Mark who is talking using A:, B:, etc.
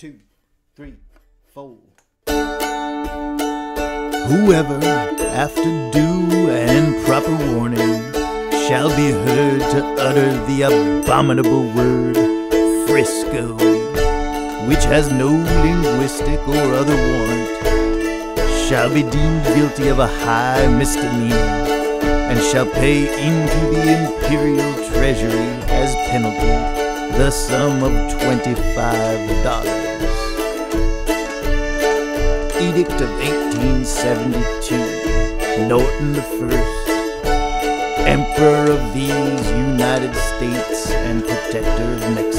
A: two, three, four.
B: Whoever, after due and proper warning, shall be heard to utter the abominable word Frisco, which has no linguistic or other warrant, shall be deemed guilty of a high misdemeanor, and shall pay into the imperial sum of twenty-five dollars. Edict of 1872. Norton the First, Emperor of these United States and Protector of Mexico.